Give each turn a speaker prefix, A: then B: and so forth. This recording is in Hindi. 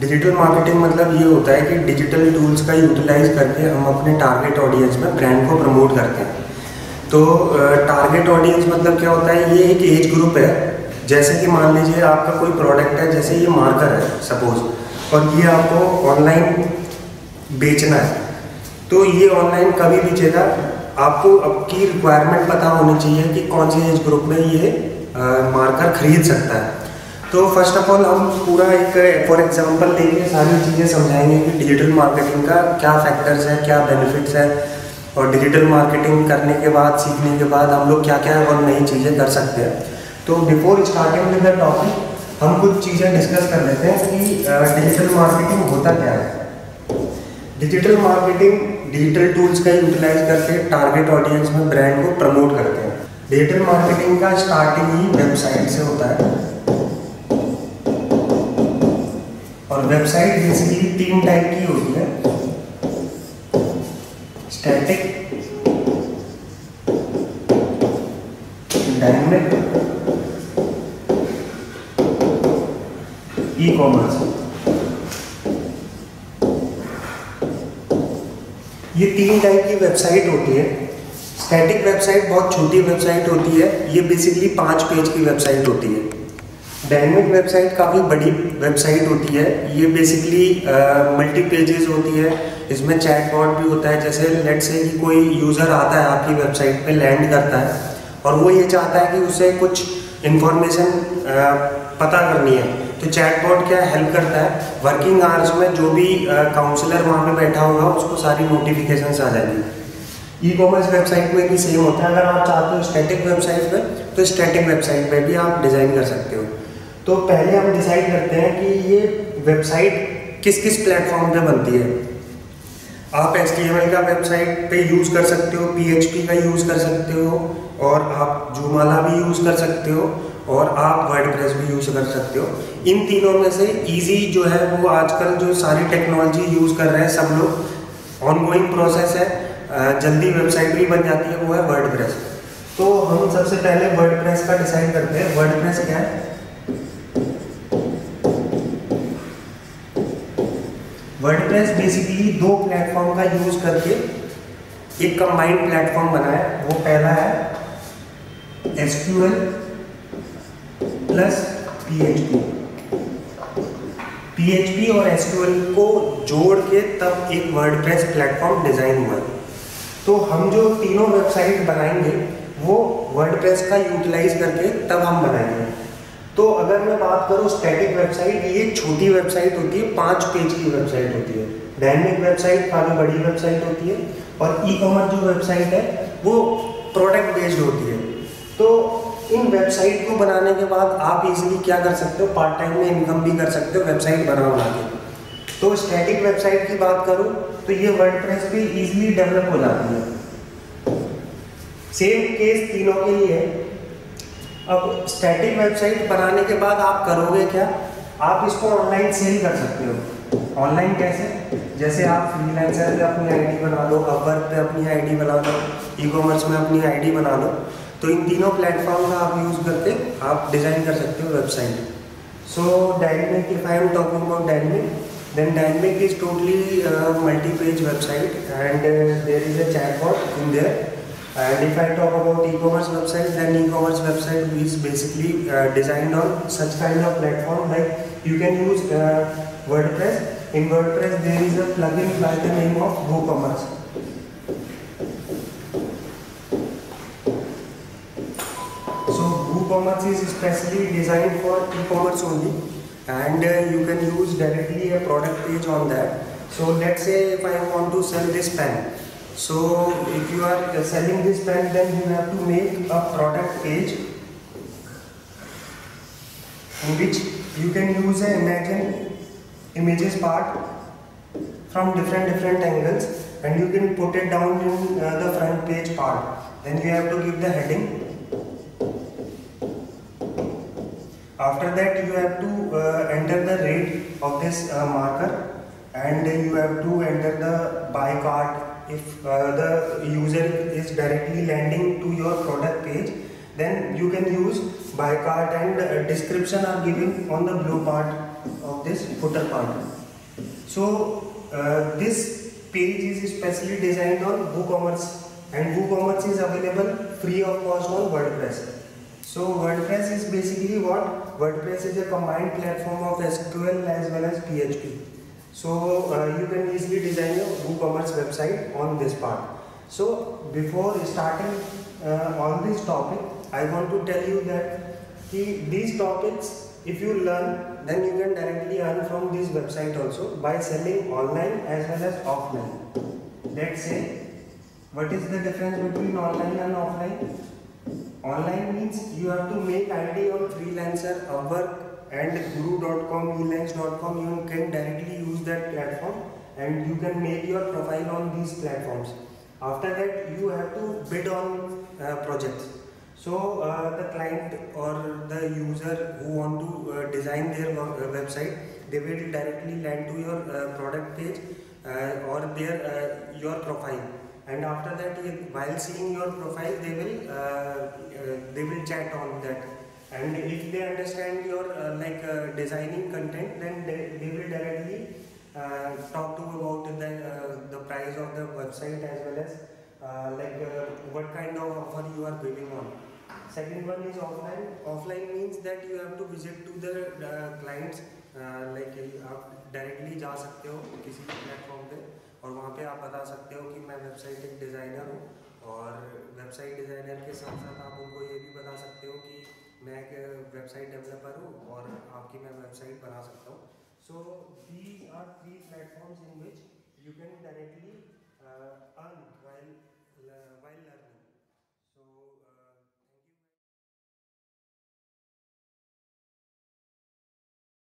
A: डिजिटल मार्केटिंग मतलब ये होता है कि डिजिटल टूल्स का यूटिलाइज करके हम अपने टारगेट ऑडियंस में ब्रांड को प्रमोट करते हैं। तो टारगेट ऑडियंस मतलब क्या होता है, ये एक एज ग्रुप है। जैसे कि मान लीजिए आपका कोई प्रोडक्ट है, जैसे ये मार्कर है सपोज़ और ये आपको ऑनलाइन बेचना है। तो ये ऑनलाइन कभी भी बेचेगा आपको आपकी रिक्वायरमेंट पता होनी चाहिए कि कौन सी एज ग्रुप में ये मार्कर खरीद सकता है। तो फ़र्स्ट ऑफ़ ऑल हम पूरा एक फॉर एग्जांपल देंगे सारी चीज़ें समझाएँगे कि डिजिटल मार्केटिंग का क्या फैक्टर्स है, क्या बेनिफिट्स है, और डिजिटल मार्केटिंग करने के बाद, सीखने के बाद हम लोग क्या क्या और नई चीज़ें कर सकते हैं। तो before starting with the topic हम कुछ चीज़ें डिस्कस कर लेते हैं कि डिजिटल मार्केटिंग होता क्या है। डिजिटल मार्केटिंग डिजिटल टूल्स का यूटिलाइज करके टारगेट ऑडियंस में ब्रांड को प्रमोट करते हैं। डिजिटल मार्केटिंग का स्टार्टिंग ही वेबसाइट से होता है। और वेबसाइट बेसिकली तीन टाइप की होती है। स्टैटिक डायनेमिक ई कॉमर्स ये तीन टाइप की वेबसाइट होती है। स्टैटिक वेबसाइट बहुत छोटी वेबसाइट होती है। ये बेसिकली पाँच पेज की वेबसाइट होती है। डायनेमिक वेबसाइट काफ़ी बड़ी वेबसाइट होती है। ये बेसिकली मल्टी पेजेस होती है। इसमें चैट बॉट भी होता है। जैसे लेट से कि कोई यूज़र आता है आपकी वेबसाइट पे लैंड करता है, और वो ये चाहता है कि उसे कुछ इन्फॉर्मेशन पता करनी है। तो चैट बॉट क्या हेल्प करता है? वर्किंग आवर्स में जो भी काउंसलर वहाँ पे बैठा होगा, उसको सारी नोटिफिकेशन आ जाएगी ई कॉमर्स वेबसाइट में भी सेम होता है। अगर आप चाहते हो स्टैटिक वेबसाइट पर तो स्टैटिक वेबसाइट पर भी आप डिज़ाइन कर सकते हो। तो पहले हम डिसाइड करते हैं कि ये वेबसाइट किस किस प्लेटफॉर्म पे बनती है। आप एच का वेबसाइट पे यूज़ कर सकते हो पीएचपी का यूज़ कर सकते हो, और आप जूमाला भी यूज़ कर सकते हो, और आप वर्ड भी यूज़ कर सकते हो। इन तीनों में से इजी जो है वो आजकल जो सारी टेक्नोलॉजी यूज़ कर रहे हैं सब लोग ऑनगोइंग प्रोसेस है जल्दी वेबसाइट भी बन जाती है, वो है वर्ड तो हम सबसे पहले वर्ड का डिसाइड करते हैं। वर्ड क्या है? वर्डप्रेस बेसिकली दो प्लेटफॉर्म का यूज़ करके एक कंबाइंड प्लेटफॉर्म बनाया। वो पहला है एसक्यूएल प्लस पीएचपी पीएचपी और एसक्यूएल को जोड़ के तब एक वर्डप्रेस प्लेटफॉर्म डिज़ाइन हुआ। तो हम जो तीनों वेबसाइट बनाएँगे, वो वर्डप्रेस का यूटिलाइज करके तब हम बनाएँगे। तो अगर मैं बात करूँ स्टैटिक वेबसाइट ये छोटी वेबसाइट होती है, पाँच पेज की वेबसाइट होती है। डायनेमिक वेबसाइट काफ़ी बड़ी वेबसाइट होती है, और ई कॉमर्स जो वेबसाइट है, वो प्रोडक्ट बेस्ड होती है। तो इन वेबसाइट को बनाने के बाद आप इजीली क्या कर सकते हो पार्ट टाइम में इनकम भी कर सकते हो वेबसाइट बना बना के। तो स्टैटिक वेबसाइट की बात करूँ तो ये वर्ड प्रेस पे इजीली डेवलप हो जाती है। सेम केस तीनों के लिए अब स्टैटिक वेबसाइट बनाने के बाद आप करोगे क्या? आप इसको ऑनलाइन सेल कर सकते हो। ऑनलाइन कैसे? जैसे आप फ्रीलांसर पे अपनी आईडी बना लो अपवर्क पे अपनी आईडी बना लो ई कॉमर्स में अपनी आईडी बना लो तो इन तीनों प्लेटफॉर्म का आप यूज़ करके आप डिज़ाइन कर सकते हो website so dynamic if I am talking about dynamic then dynamic is totally uh, multi-page website and uh, there is in there. And if I talk about e-commerce website, then e-commerce website is basically uh, designed on such kind of platform like you can use uh, WordPress. In WordPress, there is a plugin by the name of WooCommerce. So WooCommerce is especially designed for e-commerce only, and uh, you can use directly a product page on that. So let's say if I want to sell this pen, so if you are selling this pen then you have to make a product page in which you can use a imagine images part from different different angles and you can put it down in uh, the front page part. Then you have to give the heading. After that you have to uh, enter the rate of this uh, marker and you have to enter the buy cart if uh, the user is directly landing to your product page then you can use by cart and uh, description are given on the blue part of this footer part. So uh, this page is specially designed on WooCommerce and WooCommerce is available free of cost on WordPress. So WordPress is basically what? WordPress is a combined platform of SQL as well as PHP. So uh, you can easily design your WooCommerce website on this part. So before starting uh, on this topic, I want to tell you that these topics, if you learn, then you can directly earn from this website also by selling online as well as offline. Let's say, what is the difference between online and offline? Online means you have to make ID on Freelancer, Upwork and Guru.com, Elance.com. You can directly use that platform and you can make your profile on these platforms. After that, you have to bid on uh, projects. So uh, the client or the user who want to uh, design their uh, website, they will directly land to your uh, product page uh, or their your profile. And after that, while seeing your profile, they will they will chat on that. And if they understand your uh, like uh, designing content, then they, they will directly uh, talk to you about the, uh, the price of the website as well as uh, like what kind of offer you are bidding on. Second one is offline. Offline means that you have to visit to the clients like आप डायरेक्टली जा सकते हो किसी प्लेटफॉर्म पे और वहाँ पे आप बता सकते हो कि मैं वेबसाइट एक डिज़ाइनर हूँ और वेबसाइट डिज़ाइनर के साथ साथ आप उनको ये भी बता सकते हो कि मैं एक वेबसाइट डेवलपर हूँ और आपकी मैं वेबसाइट बना सकता हूँ। So there are three platforms in which you can directly earn while while learning